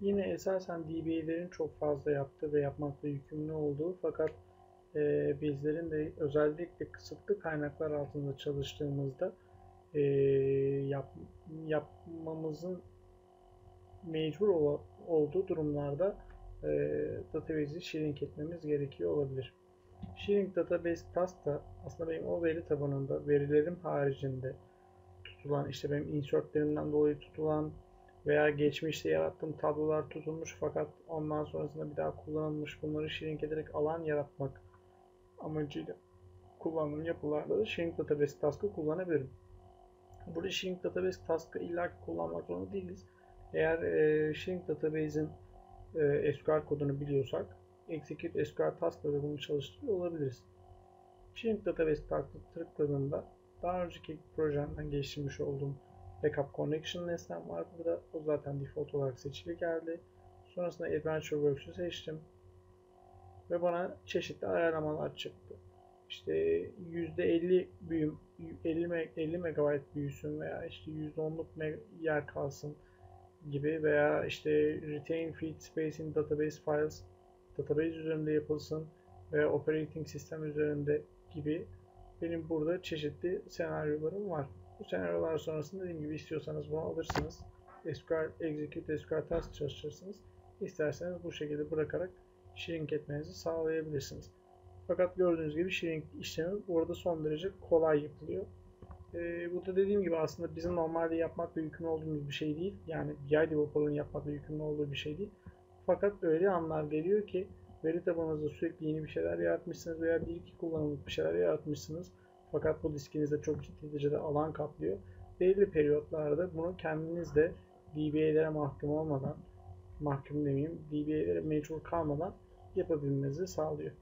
Yine esasen DBA'lerin çok fazla yaptığı ve yapmakta yükümlü olduğu fakat e, bizlerin de özellikle kısıtlı kaynaklar altında çalıştığımızda e, yap, yapmamızın mecbur ol, olduğu durumlarda e, database'i shrink etmemiz gerekiyor olabilir. Shrink Database Task da aslında benim o veri tabanında verilerim haricinde tutulan işte benim insertlerimden dolayı tutulan veya geçmişte yarattığım tablolar tutulmuş fakat ondan sonrasında bir daha kullanılmış bunları shrink ederek alan yaratmak amacıyla kullandığım yapılarda da Shrink Database Task'ı kullanabilirim. Burada Shrink Database Task'ı illa kullanmak zorunda değiliz. Eğer e, Shrink Database'in e, SQL kodunu biliyorsak Execute SQL Task'la da bunu çalıştırıyor olabiliriz. Shrink Database Task'ı tıkladığımda daha önceki projemden geçirmiş olduğum Backup Connection nesnem var burada. O zaten default olarak seçili geldi. Sonrasında Adventure Works'ü seçtim. Ve bana çeşitli ayarlamalar çıktı. İşte %50 büyüm, 50, 50 MB büyüsün veya işte %10'luk yer kalsın gibi veya işte retain feed space in database files database üzerinde yapılsın veya operating sistem üzerinde gibi benim burada çeşitli senaryolarım var. Bu senaryolar sonrasında dediğim gibi istiyorsanız bunu alırsınız. SQL execute SQL task çalıştırırsınız. İsterseniz bu şekilde bırakarak shrink etmenizi sağlayabilirsiniz. Fakat gördüğünüz gibi shrink işlemi burada son derece kolay yapılıyor. Ee, burada dediğim gibi aslında bizim normalde yapmakla yükümlü olduğumuz bir şey değil. Yani BI developer'ın yapmakla yükümlü olduğu bir şey değil. Fakat öyle anlar geliyor ki veri tabanınızda sürekli yeni bir şeyler yaratmışsınız veya bir iki kullanımlık bir şeyler yaratmışsınız. Fakat bu diskinizde çok ciddi derecede alan kaplıyor. Belli periyotlarda bunu kendiniz de DBA'lere mahkum olmadan, mahkum demeyeyim, DBA'lere mecbur kalmadan yapabilmenizi sağlıyor.